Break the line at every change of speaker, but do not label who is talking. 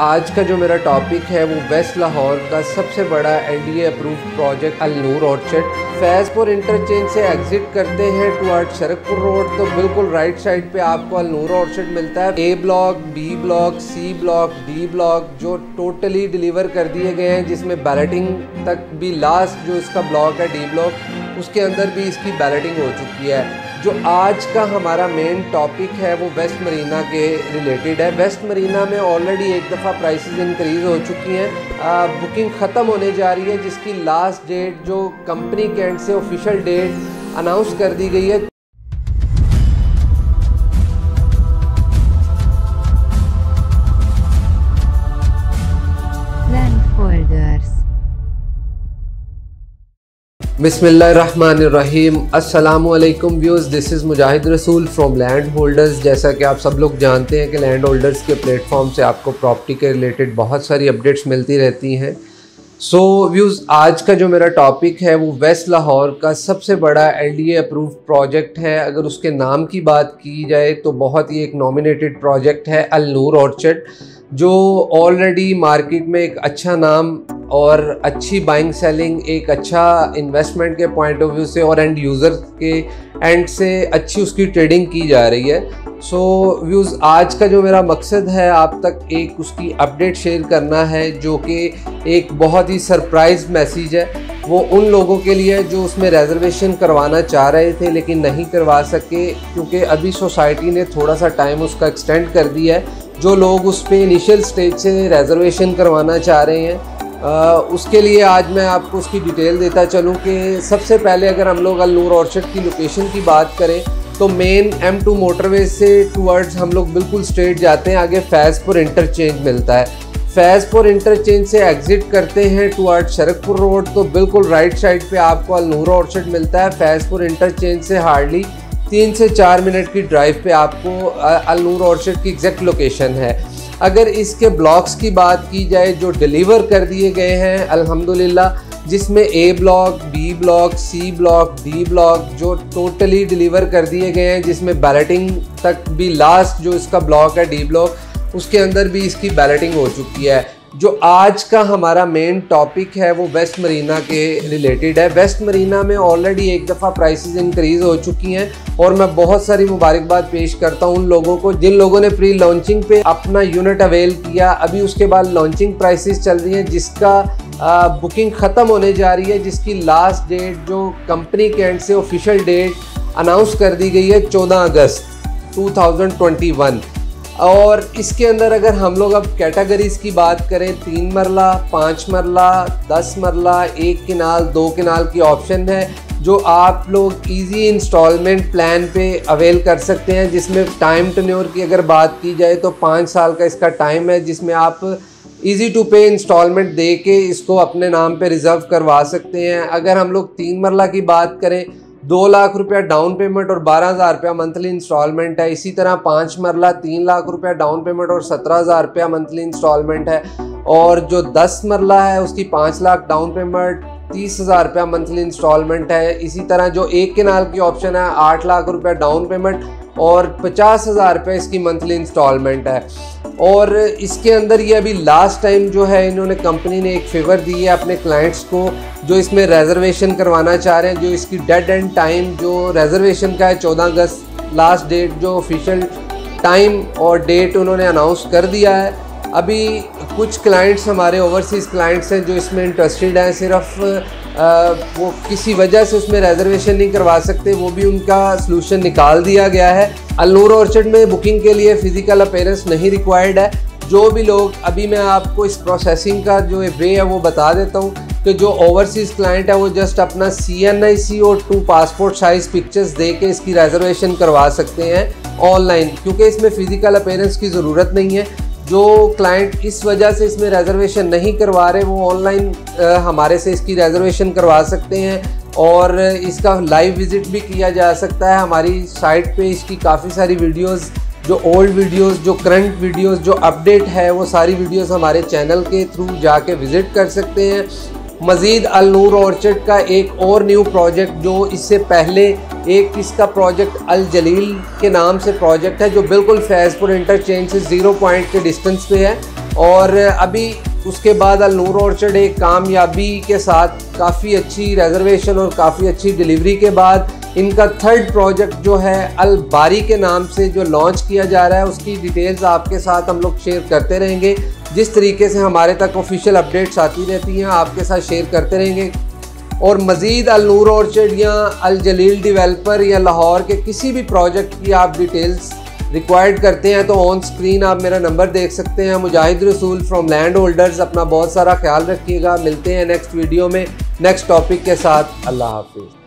आज का जो मेरा टॉपिक है वो वेस्ट लाहौर का सबसे बड़ा NDA approve project Al Noor orchard Faizpur interchange से एग्जिट करते हैं टुवर्ड शरकपुर रोड तो बिल्कुल राइट साइड पे आपको अल नूर ऑर्चर्ड मिलता है। A block B block C block D block जो टोटली डिलीवर कर दिए गए हैं, जिसमें बैलेटिंग तक भी लास्ट जो इसका ब्लॉक है डी ब्लॉक उसके अंदर भी इसकी बैलेटिंग हो चुकी है। जो आज का हमारा मेन टॉपिक है, वो वेस्ट मरीना के रिलेटेड है। वेस्ट मरीना में ऑलरेडी एक दफ़ा प्राइसेस इंक्रीज़ हो चुकी हैं। बुकिंग ख़त्म होने जा रही है, जिसकी लास्ट डेट जो कंपनी के एंड से ऑफिशियल डेट अनाउंस कर दी गई है। बिसमीम अल्लाम व्यूज़ दिस इज़ मुजाहिद रसूल फ्रॉम लैंड होल्डर्स। जैसा कि आप सब लोग जानते हैं कि लैंड होल्डर्स के प्लेटफॉर्म से आपको प्रॉपर्टी के रिलेटेड बहुत सारी अपडेट्स मिलती रहती हैं। सो so, व्यूज़ आज का जो मेरा टॉपिक है वो वेस्ट लाहौर का सबसे बड़ा एलडीए अप्रूव प्रोजेक्ट है। अगर उसके नाम की बात की जाए तो बहुत ही एक नॉमिनेटेड प्रोजेक्ट है अल नूर ऑर्चर्ड। जो ऑलरेडी मार्केट में एक अच्छा नाम और अच्छी बाइंग सेलिंग एक अच्छा इन्वेस्टमेंट के पॉइंट ऑफ़ व्यू से और एंड यूज़र के एंड से अच्छी उसकी ट्रेडिंग की जा रही है। सो so, व्यूज़ आज का जो मेरा मकसद है आप तक एक उसकी अपडेट शेयर करना है जो कि एक बहुत ही सरप्राइज़ मैसेज है। वो उन लोगों के लिए जो उसमें रिजर्वेशन करवाना चाह रहे थे लेकिन नहीं करवा सके क्योंकि अभी सोसाइटी ने थोड़ा सा टाइम उसका एक्सटेंड कर दिया है। जो लोग उस पर इनिशियल स्टेज से रिजर्वेशन करवाना चाह रहे हैं आ, उसके लिए आज मैं आपको उसकी डिटेल देता चलूँ कि सबसे पहले अगर हम लोग अल नूर ऑर्चर्ड की लोकेशन की बात करें तो मेन एम टू मोटरवे से टूवर्ड्स हम लोग बिल्कुल स्ट्रेट जाते हैं आगे फैज़पुर इंटरचेंज मिलता है। फैज़पुर इंटरचेंज से एग्जिट करते हैं टूवर्ड शरकपुर रोड तो बिल्कुल राइट साइड पे आपको अल नूर ऑर्चर्ड मिलता है। फैज़पुर इंटरचेंज से हार्डली तीन से चार मिनट की ड्राइव पे आपको अल नूर ऑर्चर्ड की एग्जैक्ट लोकेशन है। अगर इसके ब्लॉक्स की बात की जाए, जो डिलीवर कर दिए गए हैं, अल्हम्दुलिल्लाह, जिसमें A block B block C block D block जो टोटली डिलीवर कर दिए गए हैं, जिसमें बैलेटिंग तक भी लास्ट जो इसका ब्लॉक है डी ब्लॉक उसके अंदर भी इसकी बैलेटिंग हो चुकी है। जो आज का हमारा मेन टॉपिक है वो वेस्ट मरीना के रिलेटेड है। वेस्ट मरीना में ऑलरेडी एक दफ़ा प्राइसेस इंक्रीज़ हो चुकी हैं और मैं बहुत सारी मुबारकबाद पेश करता हूँ उन लोगों को जिन लोगों ने प्री लॉन्चिंग पे अपना यूनिट अवेल किया। अभी उसके बाद लॉन्चिंग प्राइसेस चल रही हैं जिसका आ, बुकिंग ख़त्म होने जा रही है जिसकी लास्ट डेट जो कंपनी के एंड से ऑफिशियल डेट अनाउंस कर दी गई है चौदह अगस्त टू और इसके अंदर अगर हम लोग अब कैटेगरीज की बात करें, तीन मरला, पाँच मरला, दस मरला, एक किनाल, दो किनाल की ऑप्शन है, जो आप लोग इजी इंस्टॉलमेंट प्लान पे अवेल कर सकते हैं, जिसमें टाइम टन्योर की अगर बात की जाए तो पाँच साल का इसका टाइम है, जिसमें आप इजी टू पे इंस्टॉलमेंट दे के इसको अपने नाम पे रिज़र्व करवा सकते हैं। अगर हम लोग तीन मरला की बात करें दो लाख रुपया डाउन पेमेंट और बारह हज़ार रुपया मंथली इंस्टॉलमेंट है। इसी तरह पाँच मरला, तीन लाख रुपया डाउन पेमेंट और सत्रह हज़ार रुपया मंथली इंस्टॉलमेंट है। और जो दस मरला है, उसकी पाँच लाख डाउन पेमेंट तीस हज़ार रुपया मंथली इंस्टॉलमेंट है। इसी तरह जो एक केनाल की ऑप्शन है, आठ लाख रुपया डाउन पेमेंट और पचास हज़ार रुपये इसकी मंथली इंस्टॉलमेंट है। और इसके अंदर ये अभी लास्ट टाइम जो है, इन्होंने कंपनी ने एक फेवर दी है अपने क्लाइंट्स को, जो इसमें रेजर्वेशन करवाना चाह रहे हैं, जो इसकी डेड एंड टाइम जो रेजर्वेशन का है चौदह अगस्त लास्ट डेट जो ऑफिशियल टाइम और डेट उन्होंने अनाउंस कर दिया है। अभी कुछ क्लाइंट्स हमारे ओवरसीज़ क्लाइंट्स हैं, जो इसमें इंटरेस्टेड हैं, सिर्फ़ वो किसी वजह से उसमें रिजर्वेशन नहीं करवा सकते, वो भी उनका सोलूशन निकाल दिया गया है। अलनूर ऑर्चर्ड में बुकिंग के लिए फ़िज़िकल अपेयरेंस नहीं रिक्वायर्ड है। जो भी लोग, अभी मैं आपको इस प्रोसेसिंग का जो वे है वो बता देता हूँ कि जो ओवरसीज़ क्लाइंट है वो जस्ट अपना सी एन आई सी और टू पासपोर्ट साइज़ पिक्चर्स दे के इसकी रिजर्वेशन करवा सकते हैं ऑनलाइन क्योंकि इसमें फ़िज़िकल अपेयरेंस की ज़रूरत नहीं है। जो क्लाइंट इस वजह से इसमें रिजर्वेशन नहीं करवा रहे, वो ऑनलाइन हमारे से इसकी रिजर्वेशन करवा सकते हैं और इसका लाइव विज़िट भी किया जा सकता है। हमारी साइट पे इसकी काफ़ी सारी वीडियोस जो ओल्ड वीडियोस जो करंट वीडियोस जो अपडेट है, वो सारी वीडियोस हमारे चैनल के थ्रू जाके विज़िट कर सकते हैं। मज़ीद अल नूर ऑर्चर्ड का एक और न्यू प्रोजेक्ट जो इससे पहले एक इसका प्रोजेक्ट अल जलील के नाम से प्रोजेक्ट है, जो बिल्कुल फैज़पुर इंटरचेंज से ज़ीरो पॉइंट के डिस्टेंस पे है। और अभी उसके बाद अल नूर ऑर्चर्ड एक कामयाबी के साथ काफ़ी अच्छी रेजर्वेशन और काफ़ी अच्छी डिलीवरी के बाद इनका थर्ड प्रोजेक्ट जो है अल बारी के नाम से जो लॉन्च किया जा रहा है, उसकी डिटेल्स आपके साथ हम लोग शेयर करते रहेंगे। जिस तरीके से हमारे तक ऑफिशियल अपडेट्स आती रहती हैं, आपके साथ शेयर करते रहेंगे। और मज़ीद अल नूर ऑर्चर्ड या अल जलील डिवेलपर या लाहौर के किसी भी प्रोजेक्ट की आप डिटेल्स रिक्वायर्ड करते हैं तो ऑन स्क्रीन आप मेरा नंबर देख सकते हैं। मुजाहिद रसूल फ्रॉम लैंड होल्डर्स अपना बहुत सारा ख्याल रखिएगा। मिलते हैं नेक्स्ट वीडियो में नेक्स्ट टॉपिक के साथ। अल्लाह हाफिज़।